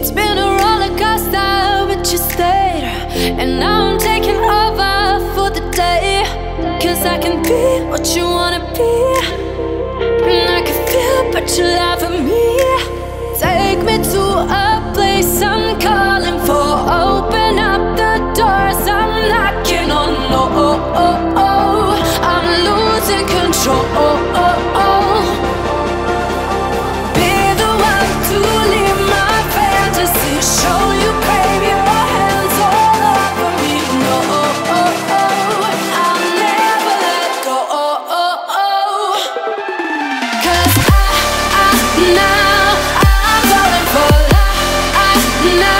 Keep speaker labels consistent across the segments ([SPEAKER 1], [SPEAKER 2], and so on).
[SPEAKER 1] It's been a roller coaster, but you stayed. And now I'm taking over for the day. Cause I can be what you wanna be. And I can feel, but you're at me. Take me to a place I'm calling for. Open up. tonight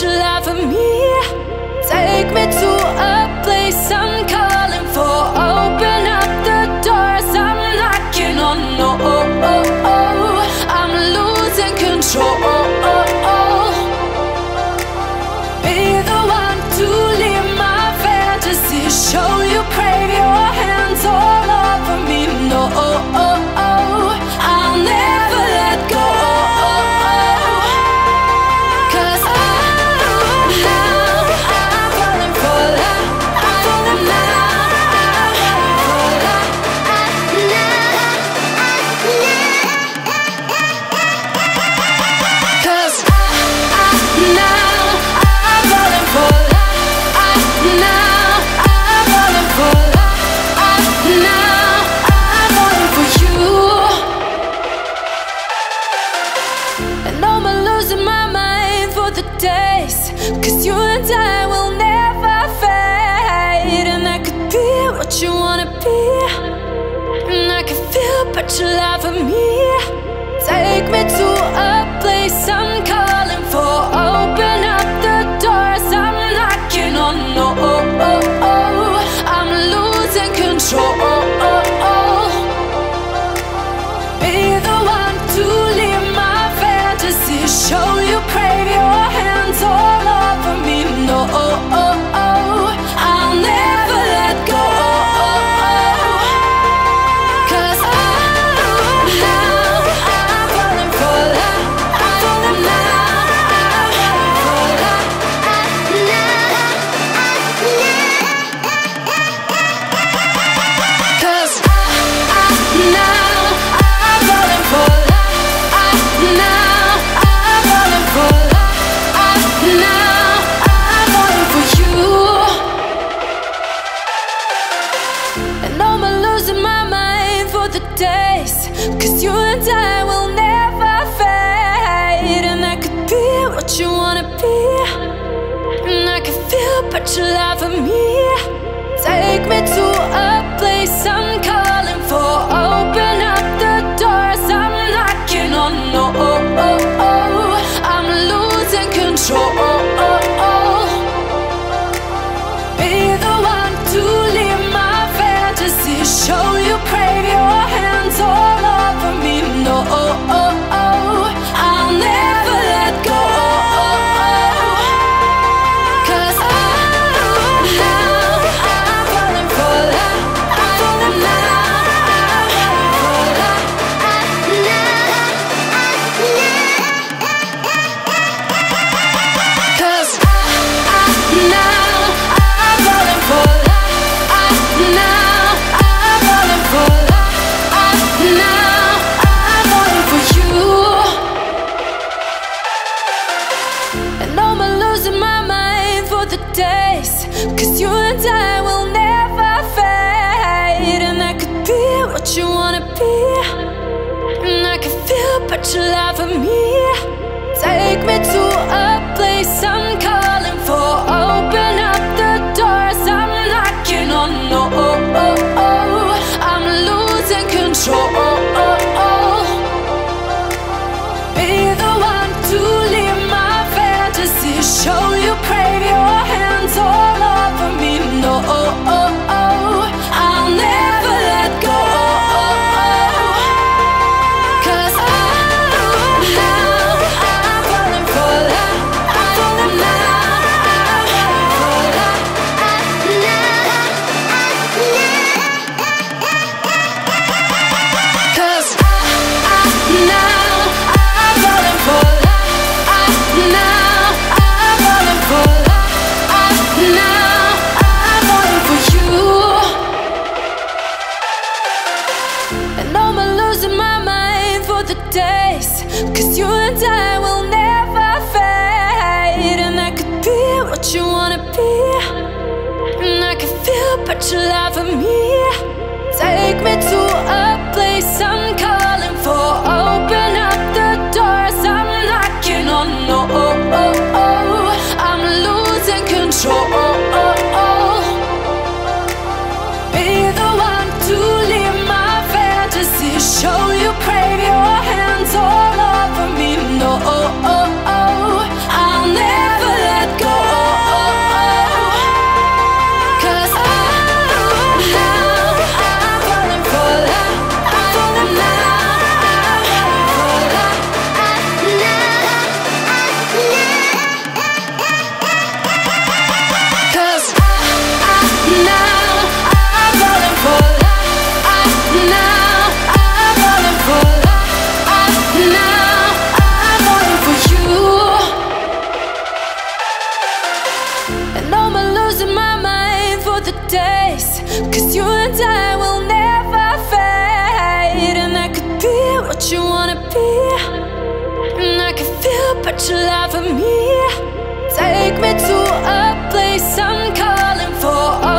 [SPEAKER 1] to lie for me. days. Cause you and I will never fade. And I could be what you wanna be. And I could feel but you love me. to laugh at me. days. Cause you and I will never fade. And I could be what you wanna be. And I could feel but you love me. Take me to a place I'm calling for. Open up the doors I'm knocking on. No, oh, oh, oh. I'm losing control. but you love me. Take me to a place I'm coming days. Cause you and I will never fade. And I could be what you wanna be. And I could feel but you love me. Take me to a place I'm calling for.